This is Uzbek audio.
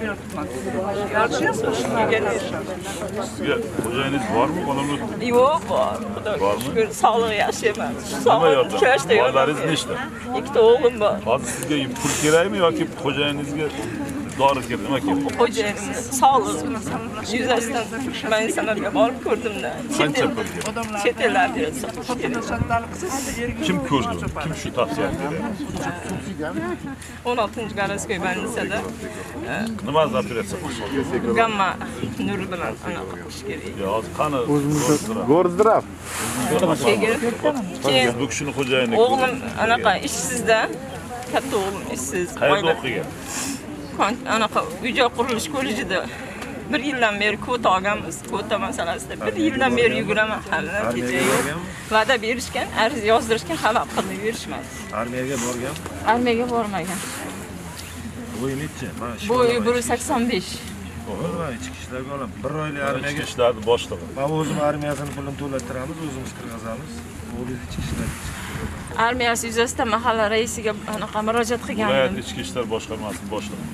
bir tutmaz. Yarışıyor musun? Gelir. Var mı? Bana mı? Yok var. Bu da var mı? sağlığı yaşayamam. Sağlığı köşte yok. Varlarız ne işte? İki de oğlum var. Bazı sizce pul kirayı mı yok ki kuzeniniz dori kerak nima kerak Xo'jayinimni sog'lig'i yuzasidan man sanarga borib ko'rdimda. qancha pul Chet ellarda kim ko'rdi kim shu tavsiyani berdi 16 Garaskoy больницada nima operatsiya qilish gamma nuri bilan anaqa qilish kerak. Ya hozir qani Go'rozdrav. Keyin keyin bu kishini xo'jayini o'g'lim anaqa ishsizda katta o'g'lim ishsiz. qayerda o'qigan Kon- anaqa uy-joy qurilish kollejida bir yildan beri kvota olganmiz kvota masalasida bir yildan beri yuguraman hali natija yo'q va'da berishgan arz yozdirishgan hali aqlni berishmadi armiyaga borgan armiyaga bormagan bo'yi shu bo'yi bir yuz sakson besh man ichki ishlarga olaman bir oylik ichki armiyaga ishlarni boshlig'i man o'zim armiyasini pulini to'lattiramiz o'zimiz kirgizamiz o'g'lingiz ichki ishlar armiyasi yuzasidan mahalla raisiga anaqa murojaat viloyat qilgandim ichki ishlar boshqarmasi boshlig'i